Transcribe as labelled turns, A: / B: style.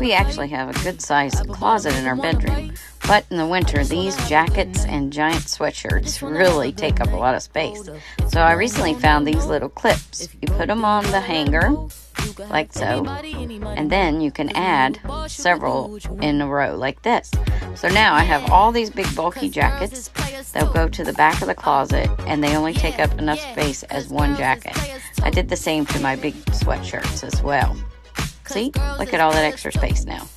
A: We actually have a good sized closet in our bedroom, but in the winter, these jackets and giant sweatshirts really take up a lot of space. So I recently found these little clips. You put them on the hanger, like so, and then you can add several in a row, like this. So now I have all these big bulky jackets. They'll go to the back of the closet, and they only take up enough space as one jacket. I did the same to my big sweatshirts as well. See? Look at all that extra space now.